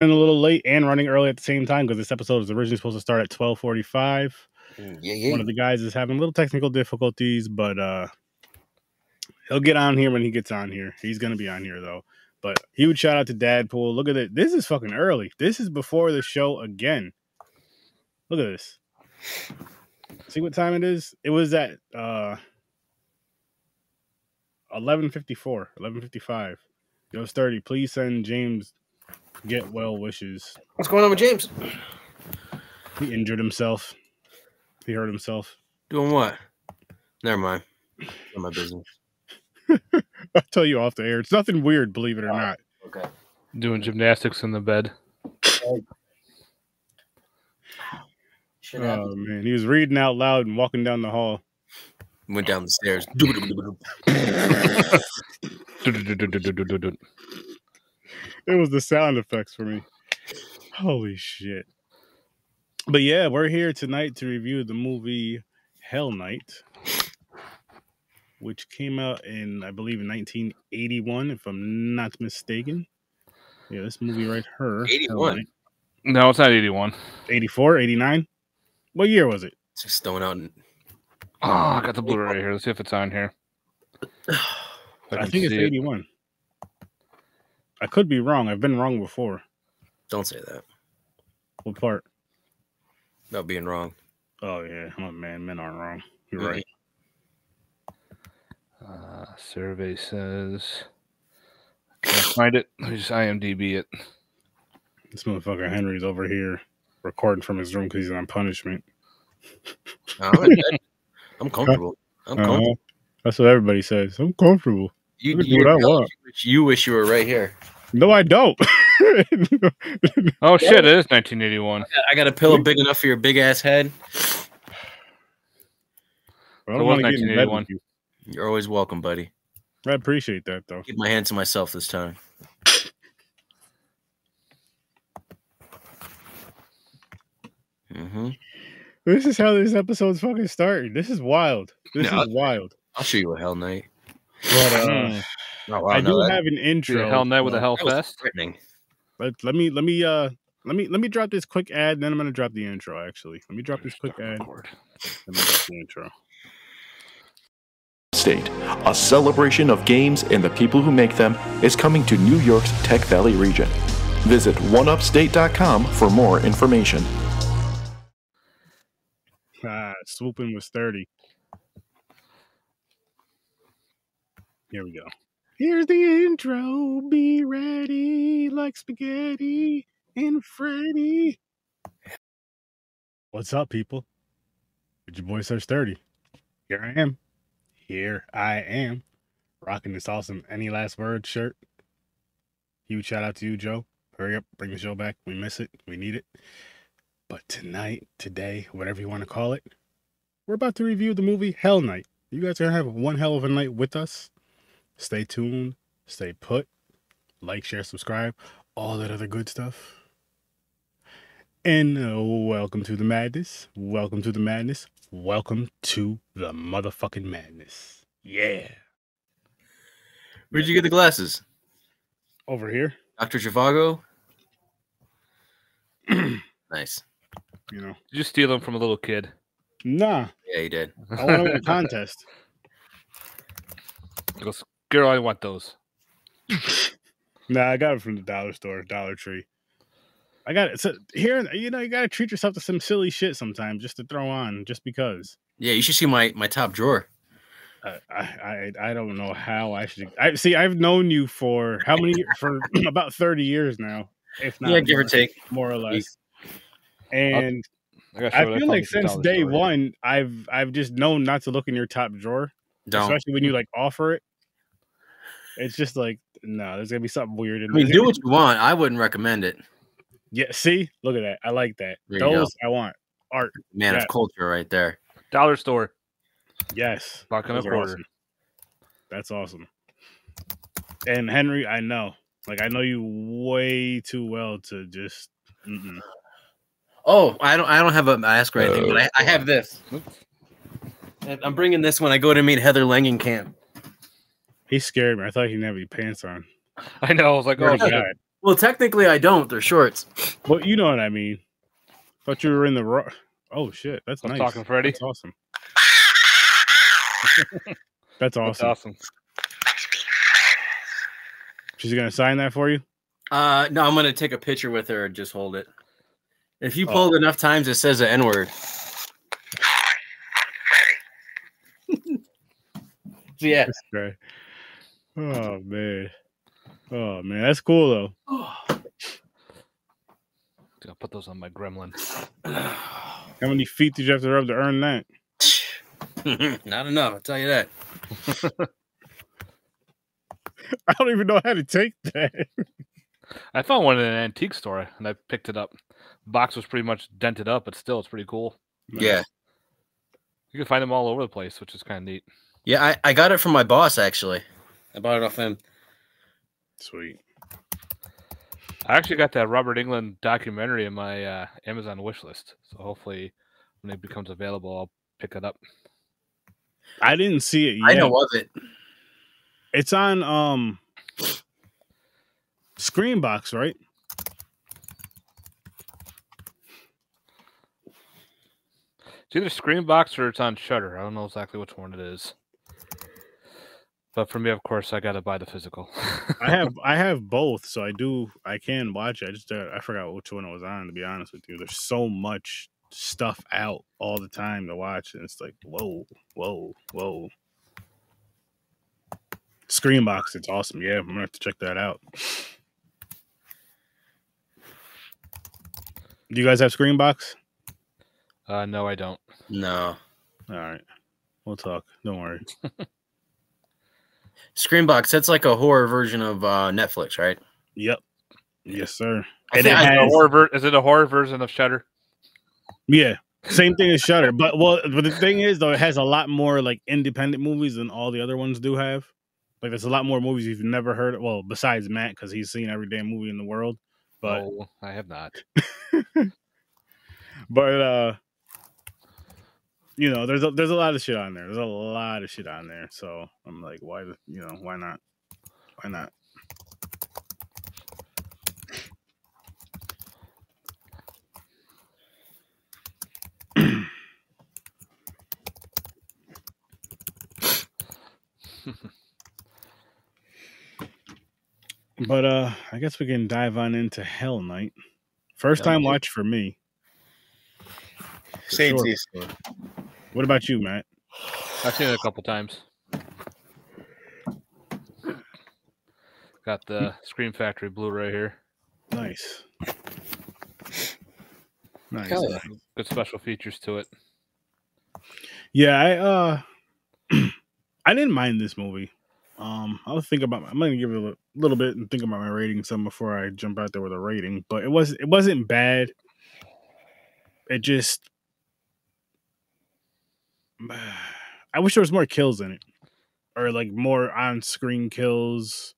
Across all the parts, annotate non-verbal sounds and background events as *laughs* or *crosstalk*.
a little late and running early at the same time because this episode was originally supposed to start at twelve forty five. Mm, Yeah, yeah. One of the guys is having a little technical difficulties, but uh he'll get on here when he gets on here. He's gonna be on here though. But huge shout out to Dadpool. Look at it. This is fucking early. This is before the show again. Look at this. See what time it is? It was at uh 1154, 1155. Yo, sturdy. Please send James get well wishes. What's going on with James? He injured himself. He hurt himself. Doing what? Never mind. Not my business. *laughs* I'll tell you off the air. It's nothing weird, believe it or not. Okay. Doing gymnastics in the bed. Oh man, he was reading out loud and walking down the hall. Went down the stairs. *laughs* *laughs* It was the sound effects for me. Holy shit. But yeah, we're here tonight to review the movie Hell Night, which came out in, I believe, in 1981, if I'm not mistaken. Yeah, this movie right here. 81? No, it's not 81. 84, 89? What year was it? It's just throwing out. Oh, I got the Blu-ray right here. Let's see if it's on here. If *sighs* I, think it's see it. 81. I could be wrong. I've been wrong before. Don't say that. What part? About being wrong. Oh, yeah. I'm a man. Men aren't wrong. You're Mhm. right. Uh, survey says. Can't find it. Let me just IMDb it. This motherfucker Henry's over here recording from his room because he's on punishment. I'm, not. I'm comfortable. I'm Uh-huh. comfortable. That's what everybody says. I'm comfortable. You, I can do what I want. You wish you were right here. No, I don't. *laughs* Oh shit! It is 1981. I got a pillow big enough for your big ass head. I It don't was want to get in bed 1981. you. You're always welcome, buddy. I appreciate that though. Keep my hands to myself this time. hmm This is how this episode's fucking starting. This is wild. This No. is wild. I'll show you a hell night. But, uh, Oh, I do that, have an intro. a Hell Night with a uh, Hell Fest. Let, let me let me uh let me let me drop this quick ad. Then I'm gonna drop the intro. Actually, let me drop this quick ad. Then me drop the intro. State, a celebration of games and the people who make them, is coming to New York's Tech Valley region. Visit oneupstate.com for more information. Ah, swooping was thirty. Here we go. Here's the intro. Be ready like spaghetti and Freddy. What's up, people? It's your boy Sir Sturdy. Here I am. Here I am. Rocking this awesome Any Last Word shirt. Huge shout out to you, Joe. Hurry up, bring the show back. We miss it. We need it. But tonight, today, whatever you want to call it, we're about to review the movie Hell Night. You guys are gonna have one hell of a night with us. Stay tuned, stay put, like, share, subscribe, all that other good stuff. And uh, welcome to the madness. Welcome to the madness. Welcome to the motherfucking madness. Yeah. Where'd you get the glasses? Over here, Dr. Trivago? *clears throat* nice. you know. Did you steal them from a little kid? Nah, Yeah, you did. I want to win a contest. He goes, girl, I want those. *laughs* Nah, I got it from the dollar store, Dollar Tree. I got it. So here, you know, you gotta treat yourself to some silly shit sometimes, just to throw on, just because. Yeah, you should see my, my top drawer. I, I, I- I don't know how I should. I see. I've known you for how many? For *coughs* about thirty years now, if not yeah, give or take. more or less. And I, I feel like since day store. one, I've I've just known not to look in your top drawer, Don't. especially when you like offer it. It's just like no, there's gonna be something weird in I mean, there. do what you want. I wouldn't recommend it. Yeah, see, look at that. I like that. There. Those I want. Art. Man Yeah. of culture right there. Dollar store. Yes. Buck and a quarter. awesome. That's awesome. And Henry, I know. Like I know you way too well to just mm-mm. Oh, I don't I don't have a mask or anything, but I, I oh, have this. And I'm bringing this when I go to meet Heather Langenkamp. He scared me. I thought he didn't have any pants on. *laughs* I know. I was like, oh Swear. God. *laughs* Well, technically, I don't. They're shorts. Well, you know what I mean. Thought you were in the. Ro- oh shit, that's I'm nice. talking Freddy. That's awesome. *laughs* That's That's awesome. awesome. She's gonna sign that for you. Uh, no, I'm gonna take a picture with her and just hold it. If you Oh. pull it enough times, it says the N word. yeah. This guy. Oh man. Oh man, that's cool though. *sighs* I'll put those on my gremlin. How many feet did you have to rub to earn that? *laughs* Not enough, I'll tell you that. *laughs* I don't even know how to take that. I found one in an antique store and I picked it up. Box was pretty much dented up, but still, it's pretty cool. Yeah. You can find them all over the place, which is kind of neat. Yeah, I, I got it from my boss actually. I bought it off him. Sweet. I actually got that Robert Englund documentary in my uh, Amazon wish list, so hopefully, when it becomes available, I'll pick it up. I didn't see it yet. I know of it. It's on um Screambox, right? It's either Screambox or it's on Shudder. I don't know exactly which one it is. But for me, of course, I got to buy the physical. I have *laughs* I have both, so I do I can watch it. I just uh, I forgot which one it was on. To be honest with you, there's so much stuff out all the time to watch, and it's like whoa, whoa, whoa. Screambox, it's awesome. Yeah, I'm gonna have to check that out. Do you guys have Screambox? uh, no, I don't. No. All right, we'll talk. Don't worry. *laughs* Screambox, that's like a horror version of uh, Netflix, right? Yep. Yes, sir. I And it I Is it, a horror ver- is it a horror version of Shudder? Yeah, same thing as Shudder, but well, but the thing is though, it has a lot more like independent movies than all the other ones do have. Like, there's a lot more movies you've never heard. Of. Well, besides Matt, because he's seen every damn movie in the world. But oh, I have not. *laughs* but uh, you know, there's a, there's a lot of shit on there. There's a lot of shit on there. So I'm like, why you know why not? Why not? But uh I guess we can dive on into Hell Night. First Hell time Night. watch for me. Same sure. Season. What about you, Matt? I've seen it a couple times. Got the Scream Factory Blu-ray here. Nice. Nice. Hell yeah. Good special features to it. Yeah, I uh *clears throat* I didn't mind this movie. Um I was thinking about I'm gonna give it a little bit and think about my rating some before I jump out there with a rating, but it was it wasn't bad. It just *sighs* I wish there was more kills in it. Or like more on screen kills.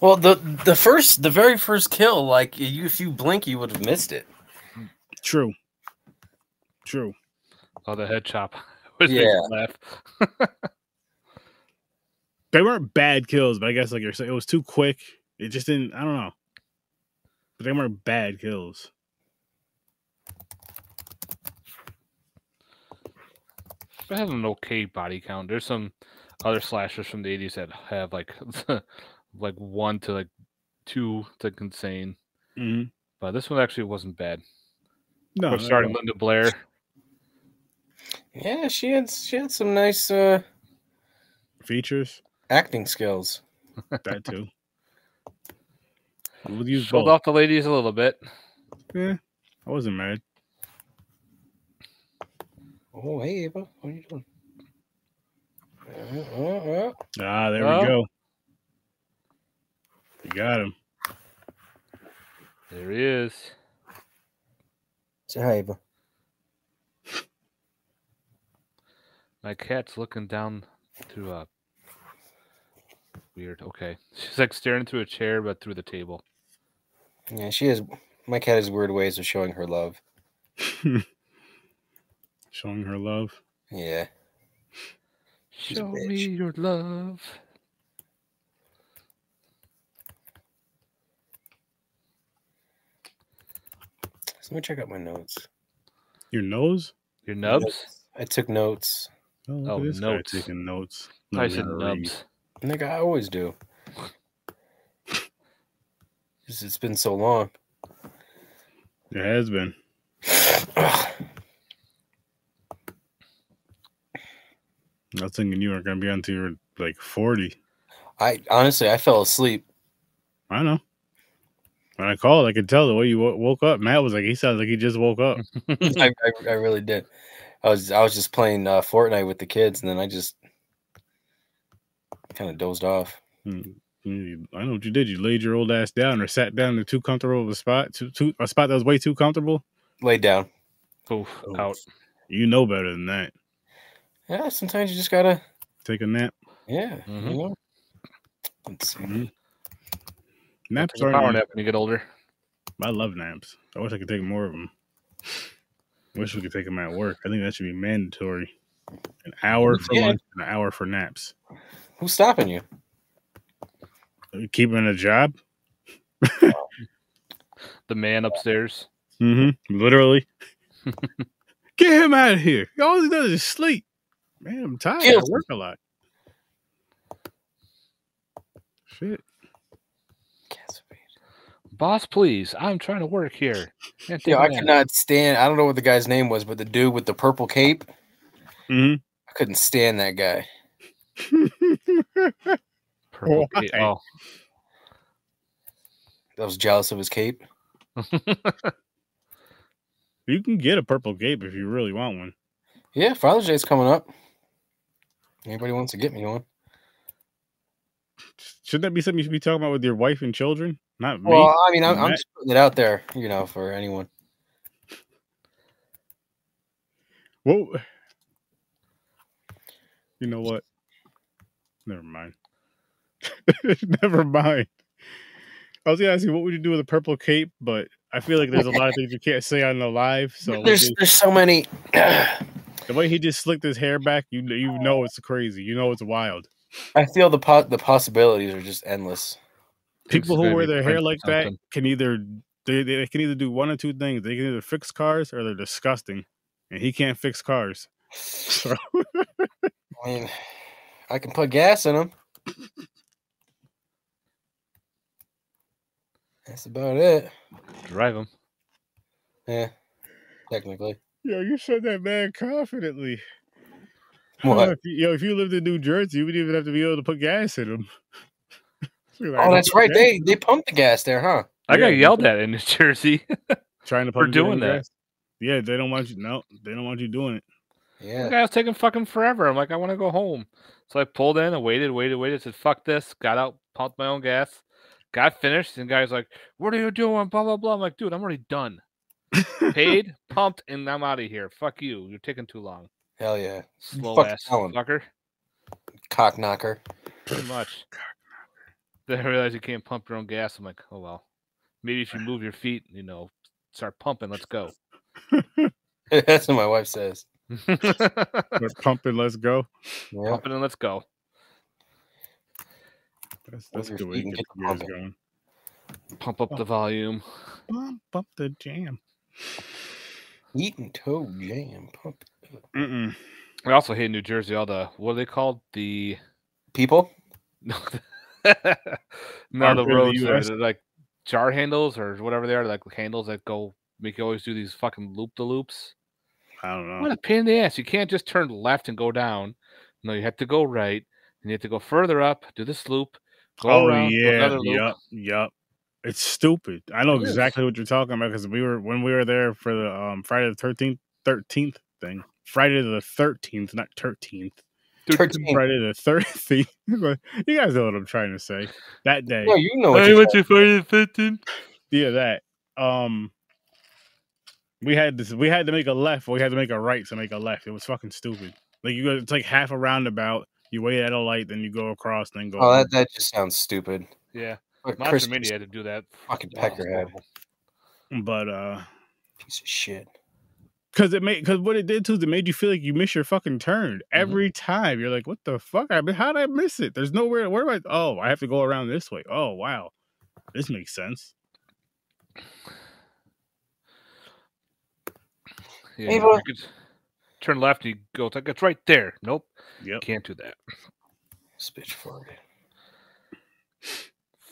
Well, the the first, the very first kill, like you, if you blink, you would have missed it. True. True. Oh, the head chop. *laughs* Yeah. laugh. *laughs* They weren't bad kills, but I guess like you're saying it was too quick. It just didn't I don't know. But they weren't bad kills. It has an okay body count. There's some other slashers from the 80s that have like *laughs* like one to like two. to like insane. Mm-hmm. But this one actually wasn't bad. No, We're starting. Linda Blair. Yeah, she had she had some nice uh, features. acting skills. *laughs* That too. *laughs* We'll use Showed both. off the ladies a little bit. Yeah, I wasn't mad. Oh, hey, Ava, what are you doing? Uh, uh, uh. Ah, there Oh. we go. You got him. There he is. Say hi, Ava. My cat's looking down through a weird. Okay, *laughs* she's like staring through a chair, but through the table. Yeah, she has. My cat has weird ways of showing her love. *laughs* showing her love. Yeah. She's Show me your love. Let me check out my notes. Your nose? Your nubs? I took notes. Oh, oh notes. Taking notes. I said nubs. Nigga, I always do. it's been so long. It has been. *sighs* *sighs* *sighs* I was thinking you were gonna be until you were like forty. I honestly, I fell asleep. I know. When I called, I could tell the way you wo- woke up. Matt was like, he sounds like he just woke up. *laughs* I, I, I really did. I was I was just playing uh, Fortnite with the kids, and then I just kind of dozed off. Hmm. I know what you did. You laid your old ass down or sat down in a too comfortable of a spot, too, too, a spot that was way too comfortable. Laid down. Oof, Oh. out. You know better than that. Yeah, sometimes you just gotta. Take a nap. Yeah, Mhm. you know. Let's see. Mhm. Naps Take a power aren't. nap when you get older. I love naps. I wish I could take more of them. Wish we could take them at work. I think that should be mandatory. An hour for Yeah. lunch, and an hour for naps. Who's stopping you? Keeping a job. *laughs* The man upstairs. Mm-hmm. Literally. *laughs* Get him out of here. All he does is sleep. Man, I'm tired. I work a lot. Shit. Boss, please. I'm trying to work here. Can't Yeah, take I a could nap. not stand. I don't know what the guy's name was, but the dude with the purple cape, Mm-hmm. I couldn't stand that guy. *laughs* Purple Why? cape. Oh. I was jealous of his cape. *laughs* you can get a purple cape if you really want one. Yeah, Father's Day's coming up. Anybody wants to get me one? Shouldn't that be something you should be talking about with your wife and children? Not me. Well, I mean, I'm, I'm just putting it out there, you know, for anyone. Whoa. You know what? Never mind. *laughs* Never mind. I was gonna ask you what would you do with a purple cape, but I feel like there's a lot of things you can't say on the live. So *laughs* there's just- there's so many. *clears throat* the way he just slicked his hair back, you you know it's crazy. You know it's wild. I feel the po- the possibilities are just endless. People who wear their hair like that can either they, they can either do one or two things. They can either fix cars or they're disgusting, and he can't fix cars. So *laughs* I mean, I can put gas in them. That's about it. Drive him. Yeah, technically. Yo, you said that man confidently. What? If you, yo, if you lived in New Jersey, you wouldn't even have to be able to put gas in them. *laughs* Oh, that's right. They they pump the gas there, huh? I got yelled at in New *laughs* Jersey. trying to pump your own doing that. gas. Yeah, they don't want you. No, they don't want you doing it. The Yeah. guy was taking fucking forever. I'm like, I want to go home. So I pulled in and waited, waited, waited. Said, fuck this. Got out, pumped my own gas. Got finished. And the guy's like, what are you doing? Blah, blah, blah. I'm like, dude, I'm already done. Paid, pumped, and I'm out of here. Fuck you. You're taking too long. Hell yeah. Slow fucking ass tell fucker. Cock knocker. Pretty much. Then I realized you can't pump your own gas. I'm like, oh well. Maybe if you move your feet, you know, start pumping. Let's go. *laughs* That's what my wife says. *laughs* pumping We're pumping. Let's go. Yeah. and let's go. That's Move that's your good way feet get get the to gears pumping. going. Pump up the volume. Bump up the jam. Eating toe jam. Pump. Mm-mm. I also hate New Jersey. All the what are they called? The People? *laughs* no, no the Armpit of the roads are like jar handles or whatever they are, like handles that go make you always do these fucking loop the loops. I don't know. What know. a pain in the ass! You can't just turn left and go down. No, you have to go right, and you have to go further up, do this loop, go Oh around, do yeah, another loop. Yup, yup. It's stupid. I know It is. exactly what you're talking about because we were when we were there for the um Friday the thirteenth thirteenth thing. Friday the thirteenth, not thirteenth. Thirteen. Friday the thirteenth. *laughs* you guys know what I'm trying to say. That day. No, you know what you're what's your Friday the fifteenth? Yeah, that. Um we had this we had to make a left, we had to make a right to make a left. It was fucking stupid. Like you go it's like half a roundabout, you wait at a light, then you go across, then go Oh, that, that just sounds stupid. Yeah, What Monster Chris Mini had to do that. fucking it's peckerhead. but uh Piece of shit. Cause it made, cause what it did too is it made you feel like you miss your fucking turn Mm-hmm. every time. You're like, what the fuck? I mean, how did I miss it? There's nowhere. Where do I? Oh, I have to go around this way. Oh, wow, this makes sense. Yeah, Hey, you boy. could turn left and you go, it's like, it's right there. Nope. Yep. Can't do that. This bitch farted.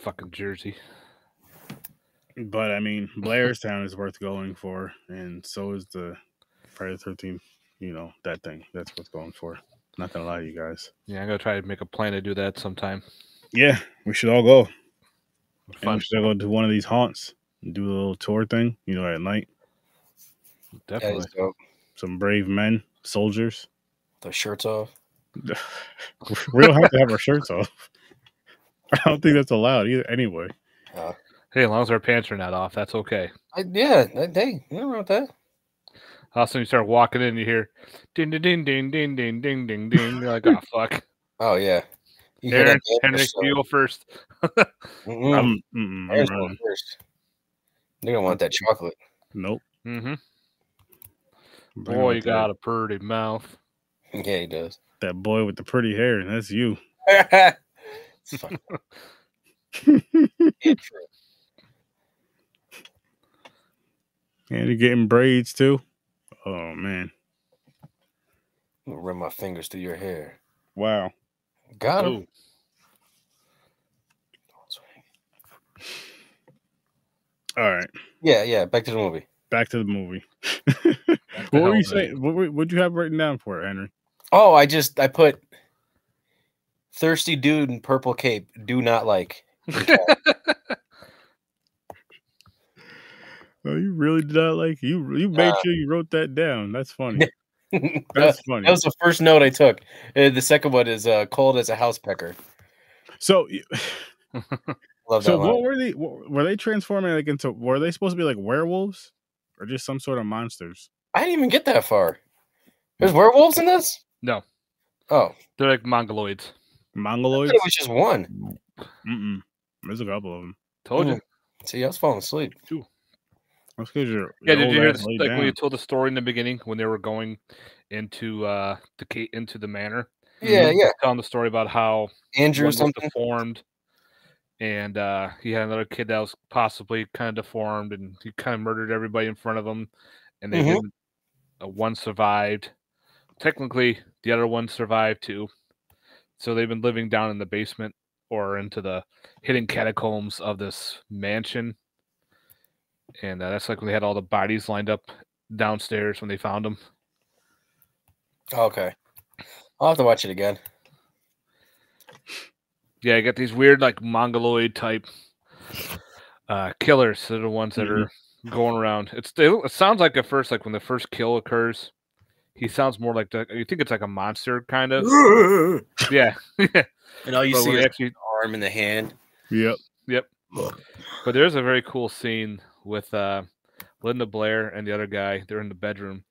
Fucking Jersey. But I mean, Blairstown is worth going for, and so is the Friday the Thirteenth. You know that thing. That's worth going for. Not gonna lie to you guys. Yeah, I'm gonna try to make a plan to do that sometime. Yeah, we should all go. And Fun, we should all go to one of these haunts and do a little tour thing. You know, at night. Definitely. Some brave men, soldiers. The shirts off. *laughs* we don't have to have our shirts off. *laughs* I don't think that's allowed either. Anyway, Hey, as long as our pants are not off, that's okay. I, yeah, that, hey, you know about that. All of a sudden, you start walking in, you hear ding, ding, ding, ding, ding, ding, ding, ding, ding. You're like, oh fuck. *laughs* Oh yeah. You Aaron, that Henrik, you go first. *laughs* Mm-mm. I'm, mm-mm, I'm Aaron's going first. They're gonna want that chocolate. Nope. Mm-hmm. Boy, out you that- got a pretty mouth. Yeah, he does. that boy with the pretty hair. and That's you. It's fucking yeah, true. And you're getting braids too. Oh man! I'm gonna run my fingers through your hair. Wow. Got him. Ooh. All right. Yeah, yeah. Back to the movie. Back to the movie. What the *laughs* what were you saying? What were- what'd you have written down for it, Henry? Oh, I just I put thirsty dude in purple cape. Do not like. *laughs* Oh, you really did not like you. You made Uh, sure you wrote that down. That's funny. *laughs* That's funny. that was the first note I took. Uh, the second one is uh, cold as a house pecker. So, you- *laughs* Love so line. what were they? What, were they transforming like into? Were they supposed to be like werewolves, or just some sort of monsters? I didn't even get that far. There's werewolves in this. No, Oh, they're like mongoloids. I Mongoloids? it was just one. Mm-mm. There's a couple of them. Told you. Mm. See, I was falling asleep. That's because you're. Yeah, you're did you hear this, laid like when you told the story in the beginning when they were going into uh the ca- into the manor? Yeah, yeah. Telling the story about how Andrew was deformed, and uh he had another kid that was possibly kind of deformed, and he kind of murdered everybody in front of him, and they Mhm. didn't. Uh, one survived. Technically, the other one survived too. So they've been living down in the basement or into the hidden catacombs of this mansion. And uh, that's like when they had all the bodies lined up downstairs when they found them. Okay. I'll have to watch it again. Yeah, I got these weird like mongoloid type uh killers. They're the ones that Mhm. are going around. It's they, it sounds like at first like when the first kill occurs, he sounds more like the, you think it's like a monster kind of. *laughs* Yeah, *laughs* And all you but see when is they actually the arm in the hand. Yep. Yep. but there's a very cool scene with uh, Linda Blair and the other guy. They're in the bedroom,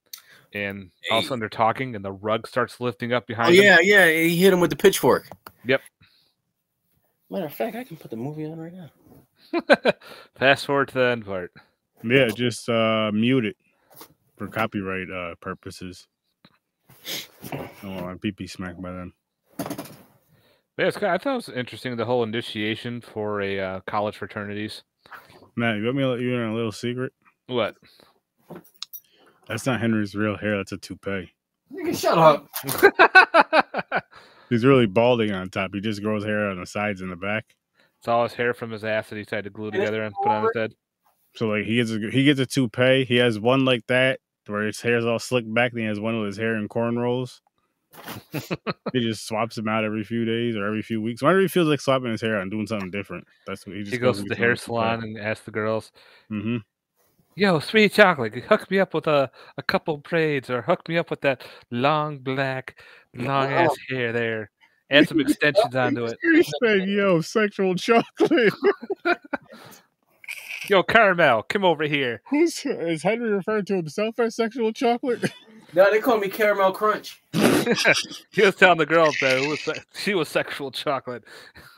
and all of a sudden they're talking, and the rug starts lifting up Oh behind them. yeah, yeah. He hit him with the pitchfork. Yep. Matter of fact, I can put the movie on right now. *laughs* Fast forward to the end part. Yeah, just uh mute it for copyright uh purposes. I don't want my PP smacked by then. But yeah, it's kind I thought it was interesting the whole initiation for a uh, college fraternities. Matt, you want me to let you in on a little secret? What? That's not Henry's real hair. That's a toupee. Nigga, shut up. *laughs* He's really balding on top. He just grows hair on the sides and the back. it's all his hair from his ass that he decided to glue And together and put on his head. So like he gets a, he gets a toupee. He has one like that where his hair's all slicked back. Then he has one of his hair in cornrows. *laughs* he just swaps him out every few days or every few weeks. Whenever he feels like swapping his hair out and doing something different, that's what he just He goes to the hair salon and asks the girls, Mm-hmm. "Yo, sweet chocolate, hook me up with a, a couple braids, or hook me up with that long black, long ass hair there. *laughs* Add some extensions onto it. He said, "Yo, sexual chocolate." *laughs* Yo, Caramel, come over here." Who's is Henry referring to himself as sexual chocolate? *laughs* No, they call me caramel crunch. *laughs* he was telling the girls that it was she was sexual chocolate. *laughs*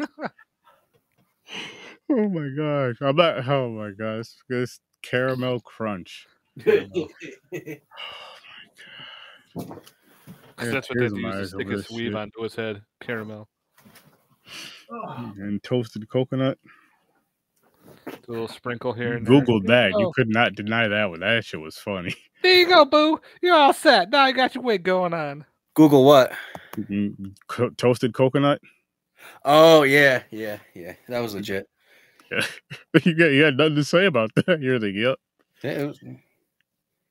oh my gosh! I'm not. Oh my gosh! This caramel crunch. Oh 'Cause Yeah, that's what they tears do. in is to stick over his weave shit. onto his head. Caramel. *sighs* and toasted coconut. A little sprinkle here. And there. Googled that. You Oh. could not deny that one. That shit was funny. *laughs* There you go, boo. You're all set. Now I got your wig going on. Google what? Mm, co- toasted coconut. Oh yeah, yeah, yeah. That was legit. *laughs* you got you got nothing to say about *laughs* that. You're like, yep. Yeah, it was,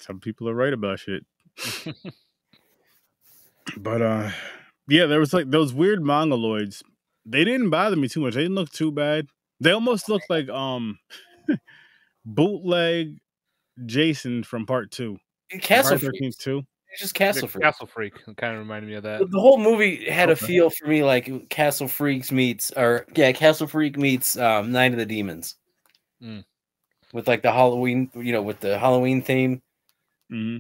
Some people are right about shit. but uh yeah, there was like those weird mongoloids. They didn't bother me too much. They didn't look too bad. They almost look like um *laughs* bootleg Jason from part two. Castle Friday Freak. 13th too. It's just The Castle Freak. Castle Freak kind of reminded me of that. The- The whole movie had a feel for me like Castle Freaks meets, or yeah, Castle Freak meets um, Night of the Demons. Mm. With like the Halloween, you know, with the Halloween theme. hmm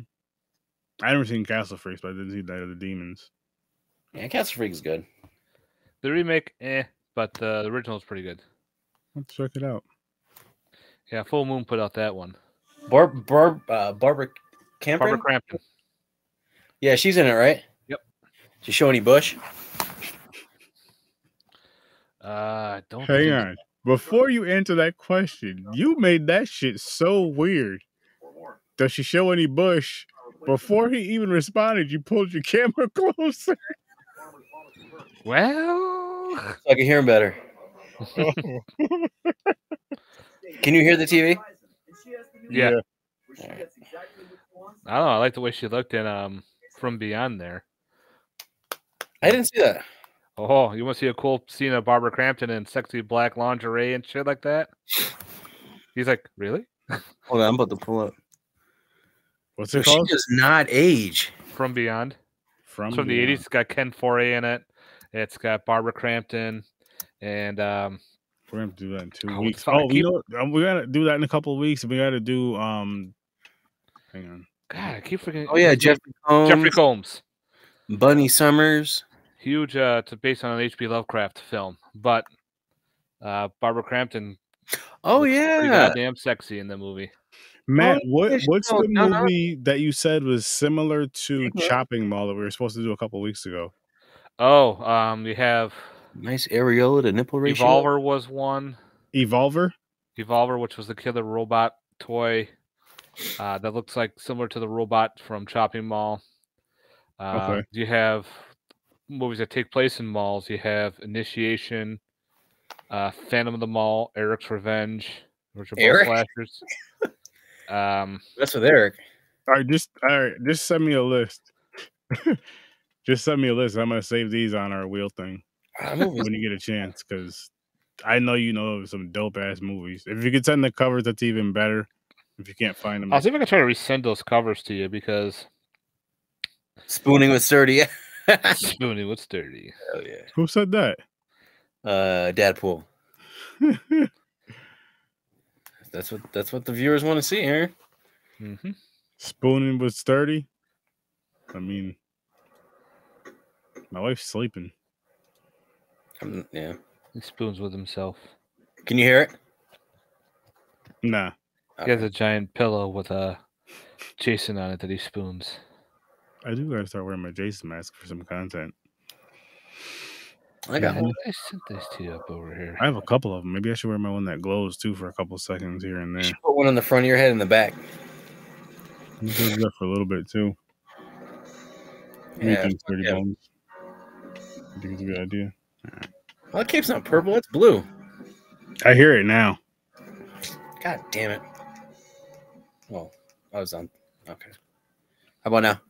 I never seen Castle Freaks, but I did see Night of the Demons. Yeah, Castle Freak is good. The remake, eh, but uh, the original is pretty good. Let's check it out. Yeah, Full Moon put out that one. Barb, Barb, uh, Barbara Camper. Barbara Crampton. Yeah, she's in it, right? Yep. She show any bush? Uh, don't. Hang think- on. Before you answer that question, you made that shit so weird. Does she show any bush? Before he even responded, you pulled your *laughs* camera closer. Well, So I can hear him better. *laughs* Can you hear the TV? yeah. Alright. I don't know. I like the way she looked in um From Beyond there. I didn't see that. Oh, you want to see a cool scene of Barbara Crampton in sexy black lingerie and shit like that? He's like, really? *laughs* Hold on, I'm about to pull up. What's So it she called? does not age. From Beyond. From, It's from the 80s. It's got Ken Foree in it. It's got Barbara Crampton and um We're gonna do that in two Oh, weeks. fuck, I Oh, keep- you know, um, we gotta do that in a couple of weeks. We gotta do um. Hang on. God, I keep forgetting. Oh yeah, Jeffrey Combs, Jeffrey Combs. Bunny Summers. Huge uh to based on an H.P. Lovecraft film. But uh Barbara Crampton Oh yeah, goddamn sexy in the movie. Matt, Oh, what what's the no, no. movie that you said was similar to Mhm. Chopping Mall that we were supposed to do a couple weeks ago? Oh, um you have nice areola to nipple ratio. Evolver was one. Evolver. Evolver, which was the killer robot toy uh, that looks like similar to the robot from Chopping Mall. Uh, Okay. You have movies that take place in malls. You have Initiation, uh, Phantom of the Mall, Eric's Revenge, which are both Eric? slashers. *laughs* um, That's with Eric. All right, just all right, just send me a list. *laughs* just send me a list. I'm gonna save these on our wheel thing that movie's- when you get a chance, because I know you know some dope ass movies. If you could send the covers, that's even better. If you can't find them, I'll see if I can try to resend those covers to you because Spooning with sturdy. Spoonie was dirty. oh yeah. who said that? Uh, Dadpool. *laughs* That's what that's what the viewers want to see, Aaron. hmm Spooning was sturdy. I mean, my wife's sleeping. Um, yeah. He spoons with himself. Can you hear it? Nah, He has a giant pillow with a Jason on it that he spoons. I do gotta start wearing my Jason mask for some content. I got Mhm. one. I sent this to you up over here. I have a couple of them. Maybe I should wear my one that glows too for a couple seconds here and You there. should put one on the front of your head and the back. You can do that for a little bit too. Yeah, Making sturdy yeah. bones. I think it's a good idea. Well, that cape's not purple. It's blue. I hear it now. God damn it. Well, I was on. Okay. How about now?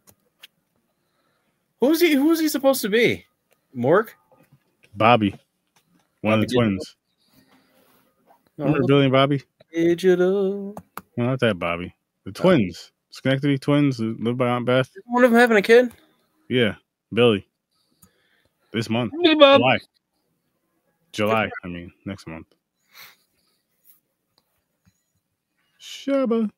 Who's he? Who's he supposed to be? Morg? Bobby, one Bobby of the twins. No, Remember Billy and Bobby? digital. No, not that Bobby. The twins. Schenectady twins live by Aunt Beth. One of them having a kid. Yeah, Billy. This month, Hey, July. July. I mean, next month. Shabba.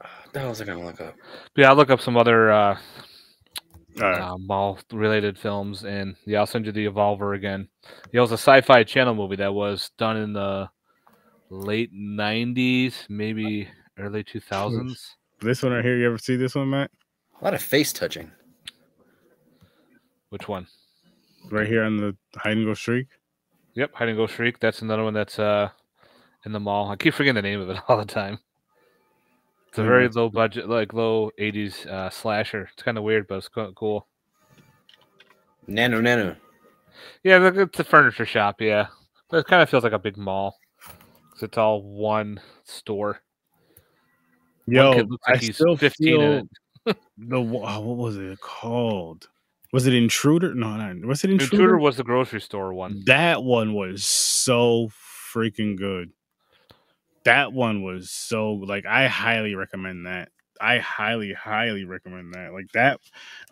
What the hell was I gonna look up? Yeah, I'll look up some other uh, All right. uh, mall related films and yeah, I'll send you the Evolver again. Yeah, it was a sci fi channel movie that was done in the late 90s, maybe early 2000s. This one right here. You ever see this one, Matt? A lot of face touching. Which one? Right here on the hide and go streak. Yep, Hide and Go Shriek. That's another one that's uh, in the mall. I keep forgetting the name of it *laughs* all the time. It's a very low budget, like low '80s uh, slasher. It's kind of weird, but it's co- cool. Nano Nano. Yeah, it's a furniture shop. Yeah, but it kind of feels like a big mall because it's all one store. Yo, kid looks like I he's still 15 in feel *laughs* the what was it called? Was it Intruder? No, not was it Intruder? Intruder was the grocery store one. That one was so freaking good. That one was so like I highly recommend that. I highly, highly recommend that. Like that.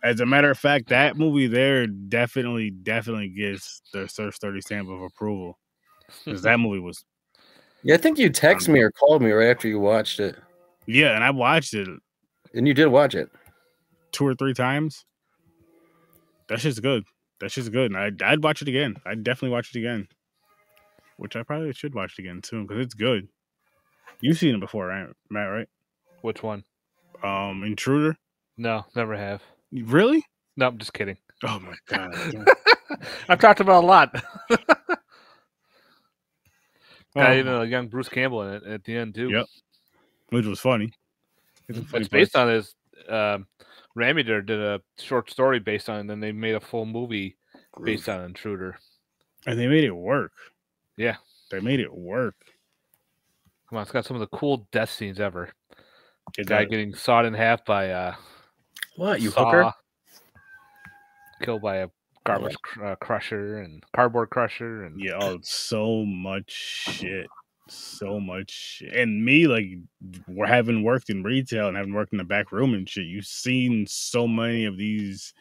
As a matter of fact, that movie there definitely, definitely gets the Sir Sturdy stamp of approval *laughs* because that movie was Yeah, I think you texted me or called me right after you watched it. yeah, and I watched it And you did watch it. two or three times. That shit's good. That shit's good. And I'd, I'd watch it again. I'd definitely watch it again. Which I probably should watch it again soon because it's good. You've seen it before, right, Matt? Right? Which one? Um, Intruder. No, never have. Really? No, I'm just kidding. Oh my *laughs* god. I've talked about a lot. *laughs* Got Oh, even a young Bruce Campbell in it at the end too. Yep. which was funny. It's, funny It's based on his. Um, Ramider did a short story based on, it, and then they made a full movie based on Intruder. and they made it work. Yeah. they made it work. Come on, it's got some of the cool death scenes ever. It Guy does. getting sawed in half by uh, What, you saw, hooker? killed by a garbage cr- uh, crusher and cardboard crusher, and Yeah, oh, so much shit. So much. And me, like, we're having worked in retail and having worked in the back room and shit, you've seen so many of these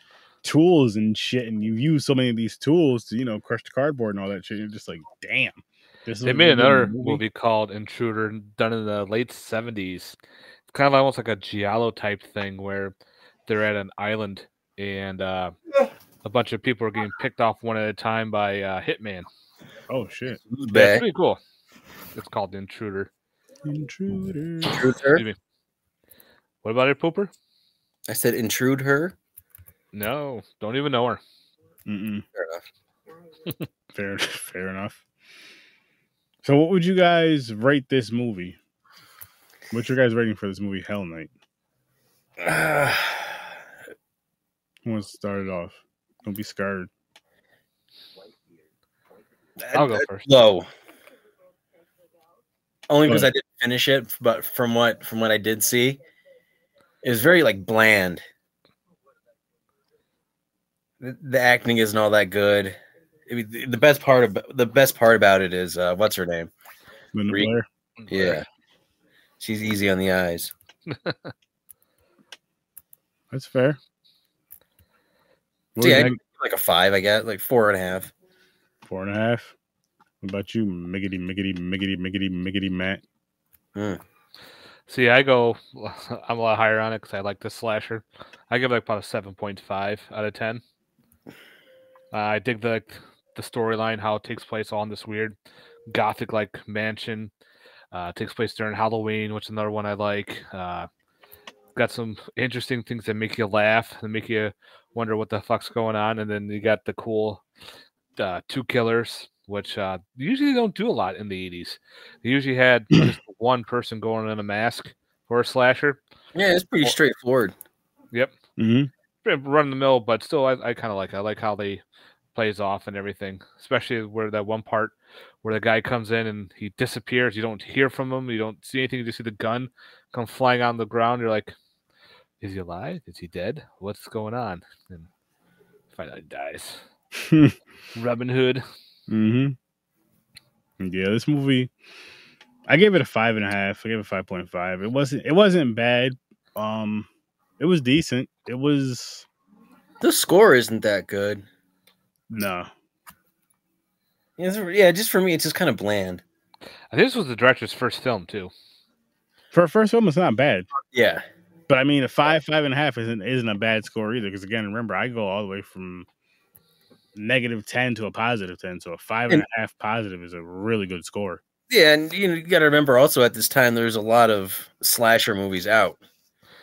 tools and shit, and you use so many of these tools to, you know, crush the cardboard and all that shit. You're just like, damn. This They is made another doing in a movie called Intruder done in the late 70s. It's kind of almost like a Giallo type thing where they're at an island and uh, a bunch of people are getting picked off one at a time by uh, Hitman. Oh, shit. Who's Yeah, it's pretty cool. It's called Intruder. Intruder. Intrude her? Excuse me. What about it, Pooper? I said intrude her. No, don't even know her. Mm-mm. Fair enough. *laughs* Fair, fair enough. So, what would you guys rate this movie? What's your guys rating for this movie, Hell Night? *sighs* Who wants to start it off? Don't be scared. I'll go first. Low. Only because I didn't finish it, but from what from what I did see, it was very like bland. The, the acting isn't all that good. I mean, the, best part of the best part about it is uh, what's her name? Re-. Yeah, she's easy on the eyes. *laughs* That's fair. What See, I like a five, I guess, like four and a half. Four and a half. What about you, miggity, miggity, miggity, miggity, miggity, Matt? See, I go, *laughs* I'm a lot higher on it because I like the slasher. I give it like about a 7.5 out of 10. Uh, I dig the the storyline, how it takes place all in this weird gothic like mansion. Uh, it takes place during Halloween, which is another one I like. Uh, got some interesting things that make you laugh and make you wonder what the fuck's going on. And then you got the cool uh, two killers, which uh, usually don't do a lot in the 80s. They usually had *clears throat* just one person going in a mask for a slasher. Yeah, it's pretty straightforward. Yep, Mm-hmm. Run the mill, but still, I, I kind of like. it. I like how they plays off and everything, especially where that one part where the guy comes in and he disappears. You don't hear from him. You don't see anything. You just see the gun come flying on the ground. You're like, is he alive? Is he dead? What's going on? And finally dies. *laughs* Robin Hood. Mm-hmm. Yeah, this movie, I gave it a five and a half. I gave it five point five. It wasn't. It wasn't bad. Um, it was decent. It was The score isn't that good. no. Yeah, just for me, it's just kind of bland. I think this was the director's first film too. For a first film, it's not bad. Yeah, But I mean, a five, five and a half isn't isn't a bad score either. Because again, remember, I go all the way from negative ten to a positive ten. So a five and a half positive is a really good score. yeah, and you know you got to remember also at this time there's a lot of slasher movies out.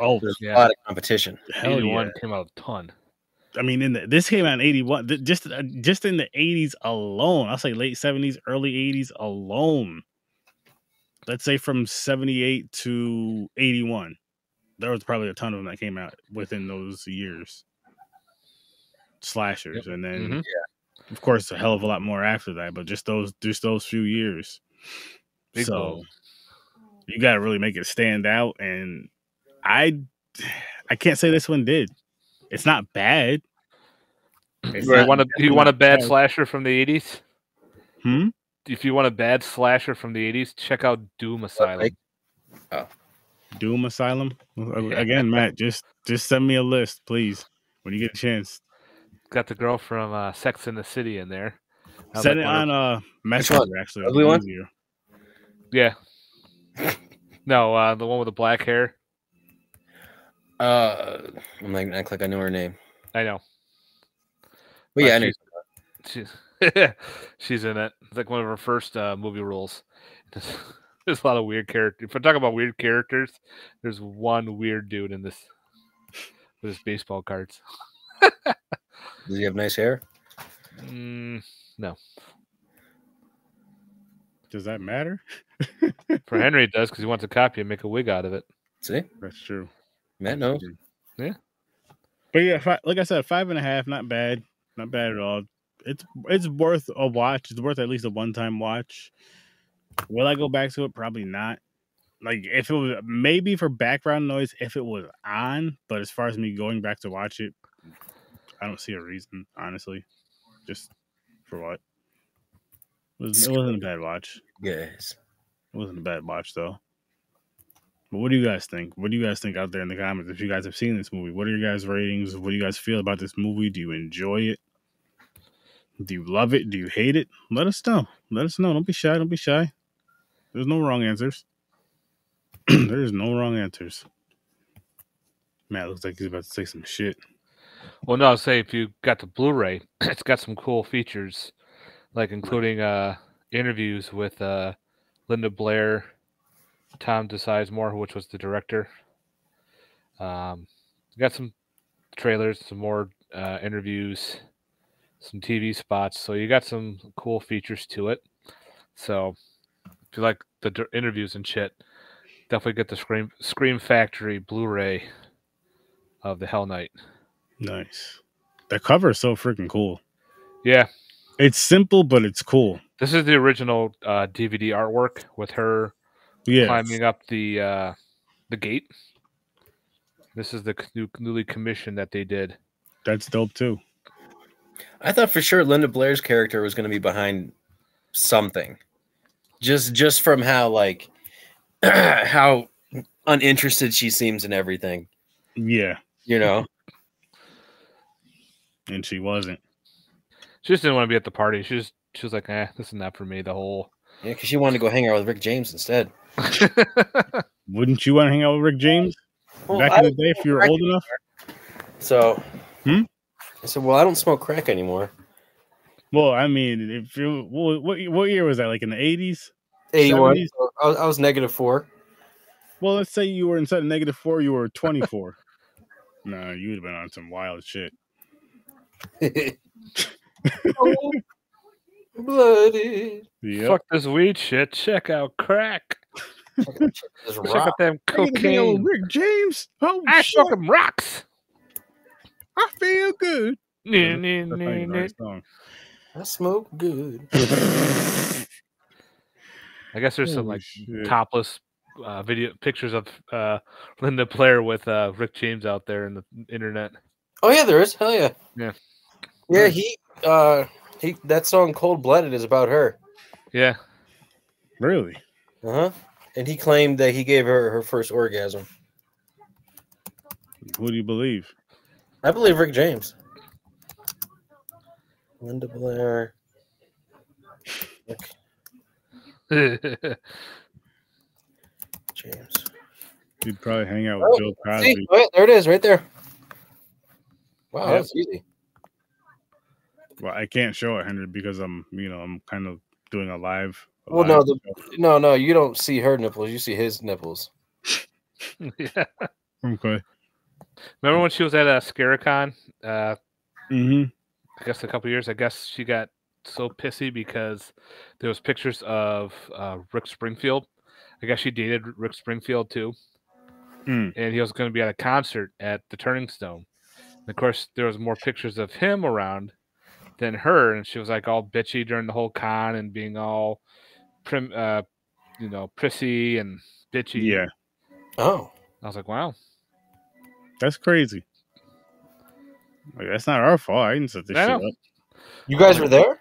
Oh There's Yeah. a lot of competition. hell yeah! 81 came out a ton. I mean, in the, this came out in eighty one. Just uh, just in the eighties alone, I'll say late seventies, early eighties alone. let's say from 78 to 81 there was probably a ton of them that came out within those years slashers and then Mhm. of course a hell of a lot more after that but just those just those few years. Big so balls. you got to really make it stand out and i i can't say this one did. It's not bad. It's You not- want a definitely you want a not bad slasher from the eighties? hmm? If you want a bad slasher from the eighties, check out Doom Asylum. like- doom asylum? Again matt just just send me a list please when you get a chance Got the girl from uh, Sex in the City in there. I Send like it one of- on uh one? Messenger actually. Ugly one? easier. Yeah. No, uh, the one with the black hair. Uh, I'm like act like I know her name. I know. But Uh, yeah, I know. she's- She's *laughs* she's in it. It's like one of her first uh, movie roles. There's, *laughs* there's a lot of weird characters. If I talk about weird characters, there's one weird dude in this with his baseball cards. Does he have nice hair? Mm, Does that matter? *laughs* for Henry, it does because he wants a copy and make a wig out of it. See, That's true. Matt knows. Yeah. But yeah, fi- like I said, five and a half, not bad, not bad at all. It's it's worth a watch. It's worth at least a one time watch. Will I go back to it? Probably not. Like if it was maybe for background noise, if it was on. But as far as me going back to watch it, I don't see a reason. Honestly, just for what? It, was, it wasn't a bad watch. Yes. It wasn't a bad watch though. But what do you guys think? What do you guys think out there in the comments? If you guys have seen this movie, what are your guys' ratings? What do you guys feel about this movie? Do you enjoy it? Do you love it? Do you hate it? Let us know. Let us know. Don't be shy. Don't be shy. There's no wrong answers. *clears throat* There's no wrong answers. Matt looks like he's about to say some shit. Well, no, I'll say if you got the Blu-ray, *clears throat* it's got some cool features, like including uh, interviews with uh, Linda Blair, Tom Sizemore, which was the director. Um, got some trailers, some more uh, interviews, some TV spots. So you got some cool features to it. So if you like the d- interviews and shit, definitely get the Scream Scream Factory Blu-ray of the Hell Night. Nice. The cover is so freaking cool. Yeah, It's simple, but it's cool. This is the original uh, DVD artwork with her Yeah. climbing up the uh, the gate. This is the new, newly commissioned that they did. That's dope too. I thought for sure Linda Blair's character was going to be behind something, just just from how like *clears throat* how uninterested she seems in everything. Yeah. You know, And she wasn't. She just didn't want to be at the party. She just she was like, "Eh, this is not for me." The whole. yeah, because she wanted to go hang out with Rick James instead. *laughs* Wouldn't you want to hang out with Rick James Well, back I- in the day if you were old enough? so, Hmm? I said, "Well, I don't smoke crack anymore." Well, I mean, if you well, what what year was that? Like in the eighties? Eighty-one. So I, was, I was negative four. Well, let's say you were instead of negative four, you were twenty four. *laughs* no, you would have been on some wild shit. Bloody. Yeah. Fuck this weed shit. Check out crack. This Check rock. out them cocaine. Rick James. Oh I shit! fucking rocks. I feel good. Nee, That's nee, not nee, even the nee. right song. I smoke good. *laughs* I guess there's some Holy like shit. topless uh, video pictures of uh, Linda Blair with uh, Rick James out there in the internet. Oh yeah, there is. Hell yeah. Yeah. Yeah, he uh he that song Cold Blooded is about her. Yeah, Really? Uh-huh. And he claimed that he gave her her first orgasm. Who do you believe? I believe Rick James. Linda Blair. *laughs* James. You'd probably hang out with Oh, Bill See, Cosby. oh, there it is, right there. Wow, Yep. that's easy. Well, I can't show it, Henry, because I'm, you know, I'm kind of doing a live. a Well, no, the- No, no, you don't see her nipples. You see his nipples. *laughs* yeah. Okay. Remember when she was at a Scare-A-Con? Uh, Mm-hmm. I guess a couple years. I guess she got so pissy because there was pictures of uh, Rick Springfield. I guess she dated Rick Springfield too, Hmm. and he was going to be at a concert at the Turning Stone. And of course, there was more pictures of him around than her, and she was like all bitchy during the whole con and being all prim, uh, you know, prissy and bitchy. Yeah, Oh, I was like, wow. that's crazy. Like, that's not our fault. I didn't set this I shit know. up. you guys were there?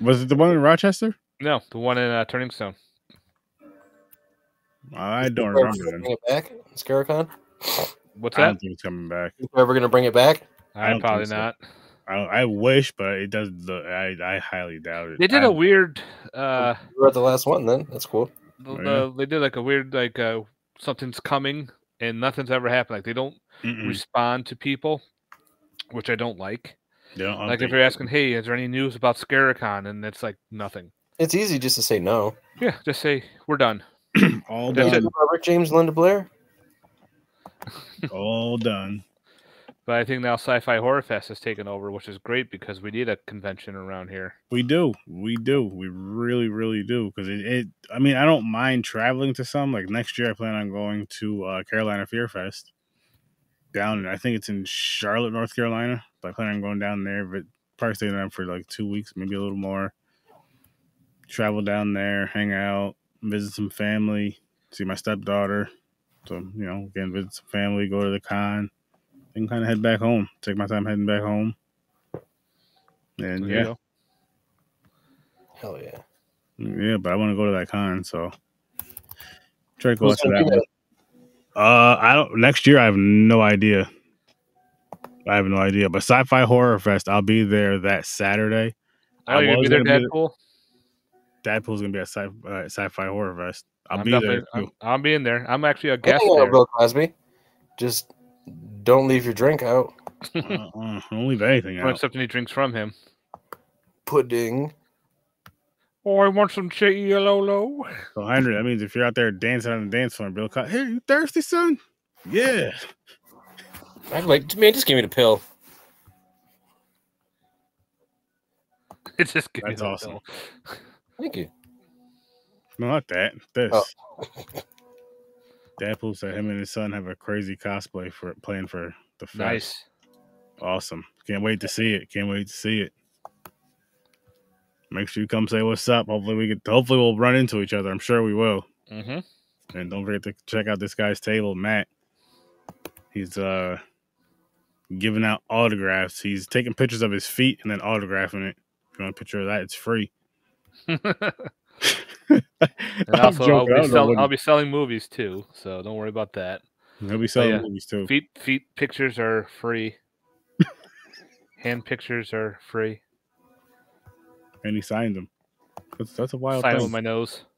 Was it the one in Rochester? No, the one in uh, Turning Stone. I don't remember gonna then. Bring it back, Scare-A-Con. What's that? I don't think it's coming back. You ever gonna bring it back? I I don't probably think so. Not. I, I wish, but it does. Look, I I highly doubt it. They did I, a weird. uh you were at the last one. Then that's cool. the, Oh, yeah. the- They did like a weird like uh something's coming and nothing's ever happened. Like they don't Mm-mm. respond to people, which I don't like. They don't Like if you're asking, "Hey, is there any news about Scare-A-Con?" and it's like nothing. It's easy just to say no. Yeah, just say we're done. *clears throat* all That's done, it. Robert James, Linda Blair. all done. But I think now Sci-Fi Horror Fest has taken over, which is great because we need a convention around here. We do, we do, we really, really do. Because it, it, I mean, I don't mind traveling to some. Like next year, I plan on going to uh, Carolina Fear Fest down. I think it's in Charlotte, North Carolina. But I plan on going down there, but probably staying there for like two weeks, maybe a little more. Travel down there, hang out, visit some family, see my stepdaughter. So you know, again, visit some family, go to the con, then kind of head back home. Take my time heading back home. And So, you yeah, Hell yeah. yeah, but I want to go to that con, so try to go to that one. Uh, I don't. Next year, I have no idea. I have no idea. But Sci-Fi Horror Fest, I'll be there that Saturday. oh, you're gonna be there, gonna be Deadpool. Deadpool's gonna be at Sci- uh, Sci-Fi Horror Fest. I'll I'm be there too. I'm, I'm being there. I'm actually a guest uh, there. Bill Cosby. Just don't leave your drink out. uh, uh, don't leave anything Don't out. accept any drinks from him. Pudding. Oh, I want some Lolo. So Henry, that means if you're out there dancing on the dance floor, and Bill, Co- hey, you thirsty, son? Yeah. I'm like, man, just give me the pill. It's *laughs* just give me That's the awesome. pill. Thank you. No, not that. This. Oh. *laughs* Deadpool said him and his son have a crazy cosplay for playing for the fest. Nice. Awesome. Can't wait to see it. Can't wait to see it. Make sure you come say what's up. Hopefully we get hopefully we'll run into each other. I'm sure we will. Mm-hmm. And don't forget to check out this guy's table, Matt. He's uh giving out autographs. He's taking pictures of his feet and then autographing it. If you want a picture of that, it's free. *laughs* *laughs* and also, I'll be, sell- I'll be selling movies too, so don't worry about that. He'll be selling yeah. movies too. Feet feet pictures are free. *laughs* Hand pictures are free. And he signed them. That's, that's a wild Sign thing. with my nose. *laughs*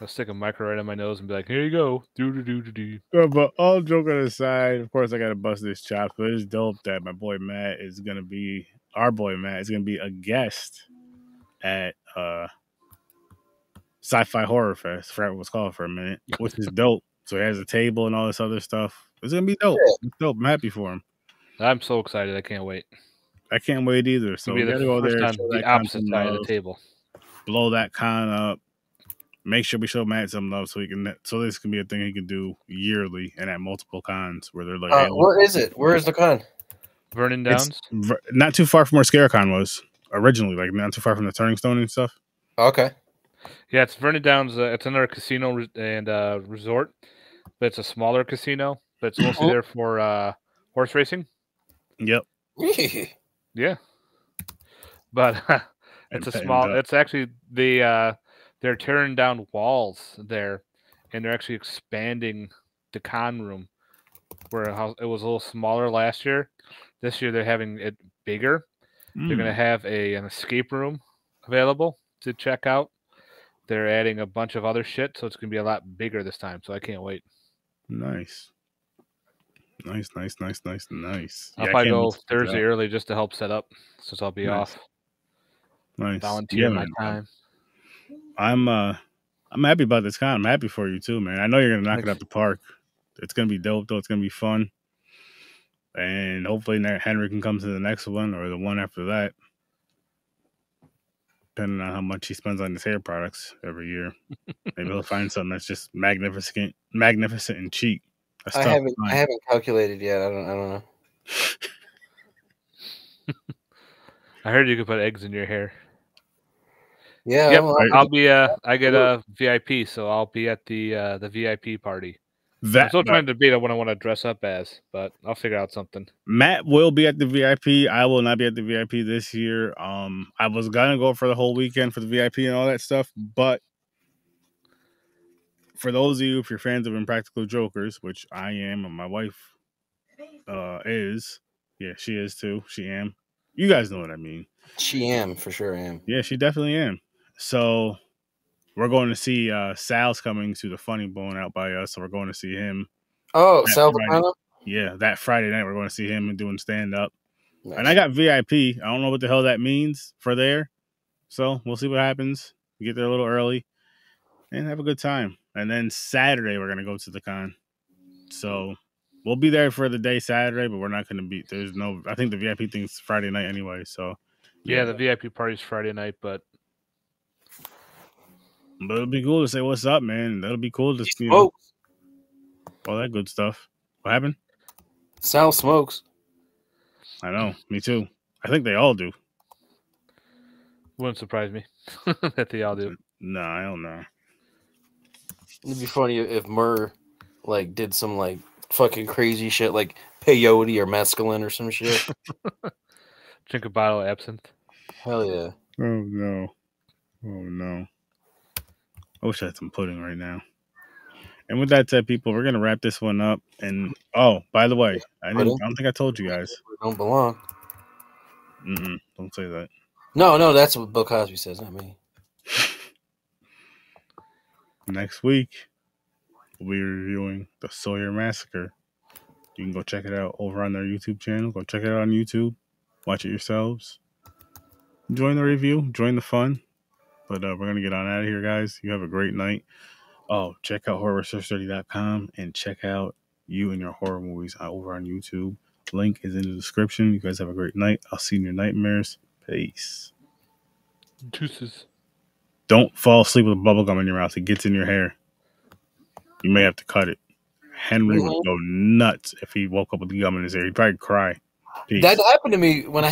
I'll stick a micro right on my nose and be like, "Here you go." Do do do do do. Uh, but all joking aside, of course, I gotta bust this chop. But it's dope that my boy Matt is gonna be our boy Matt is gonna be a guest at uh Sci-Fi Horror Fest. I forgot what it's called for a minute, which is dope. So he has a table and all this other stuff. It's gonna be dope. It's dope. I'm happy for him. I'm so excited. I can't wait. I can't wait either. So So we gotta go first there, time show the opposite side of the table. blow that con up. Make sure we show Matt some love so he can so this can be a thing he can do yearly and at multiple cons where they're like, Uh, hey, where is it? *laughs* Where is the con? Vernon It's- Downs. v- not too far from where Scare-A-Con was originally, like not too far from the Turning Stone and stuff. Okay. Yeah, it's Vernon Downs. Uh, it's another casino re- and uh, resort, but it's a smaller casino. But it's mostly Mhm. there for uh, horse racing. Yep. Yeah, but *laughs* And it's a petting small. duck. It's actually the uh, they're tearing down walls there, and they're actually expanding the con room, where it was a little smaller last year. This year they're having it bigger. They're Mm, gonna have a an escape room available to check out. They're adding a bunch of other shit, so it's gonna be a lot bigger this time. So I can't wait. nice. Nice, nice, nice, nice, nice. I'll Yeah, I probably go wait to check it Thursday early just to help set up, since I'll be Nice. off. Nice. Volunteer Yeah, my time. I'm uh I'm happy about this con. I'm happy for you too, man. I know you're gonna knock it out the park. It's gonna be dope though. It's gonna be fun. And hopefully ne- Henry can come to the next one or the one after that. depending on how much he spends on his hair products every year. *laughs* Maybe he'll find something that's just magnificent, magnificent and cheap. That's I haven't I haven't calculated yet. I don't I don't know. *laughs* I heard you could put eggs in your hair. Yeah, Yep, well, right. I'll be uh I get a VIP, so I'll be at the uh the VIP party. I'm still trying to debate on what I want to dress up as, but I'll figure out something. Matt will be at the VIP. I will not be at the VIP this year. Um, I was gonna go for the whole weekend for the VIP and all that stuff, but for those of you, if you're fans of Impractical Jokers, which I am, and my wife uh is, yeah, she is too. She am. You guys know what I mean. she am for sure. Am Yeah, she definitely am. So we're going to see uh Sal's coming to the Funny Bone out by us, so we're going to see him. oh Sal right. Yeah, that Friday night we're going to see him and doing stand up. Nice. And I got VIP. I don't know what the hell that means for there. So we'll see what happens. Get there a little early and have a good time. And then Saturday we're gonna go to the con. So we'll be there for the day Saturday, but we're not gonna be there's no I think the VIP thing's Friday night anyway. So Yeah, the VIP party's Friday night, but but it'll be cool to say what's up, man. That'll be cool to see you know, all that good stuff. What happened? Sal smokes. I know, me too. I think they all do. wouldn't surprise me *laughs* that they all do. No, I don't know. It'd be funny if Murr like did some like fucking crazy shit like peyote or mescaline or some shit. *laughs* *laughs* Drink a bottle of absinthe. Hell yeah. Oh no. Oh no. I wish I had some pudding right now. And with that said, people, we're gonna wrap this one up. And oh, by the way, I? I don't think I told you guys. Don't belong. Mm-mm, don't say that. No, no, that's what Bill Cosby says, not me. *laughs* Next week, we'll be reviewing the Sawyer Massacre. You can go check it out over on their YouTube channel. Go check it out on YouTube. Watch it yourselves. Join the review. Join the fun. But uh, we're gonna get on out of here, guys. You have a great night. Oh, check out horrorwithsirsturdy.com and check out you and your horror movies over on YouTube. Link is in the description. You guys have a great night. I'll see you in your nightmares. Peace. Deuces. Don't fall asleep with a bubble gum in your mouth. It gets in your hair. You may have to cut it. Henry would Mhm. go nuts if he woke up with the gum in his hair. He'd probably cry. Peace. That happened to me when I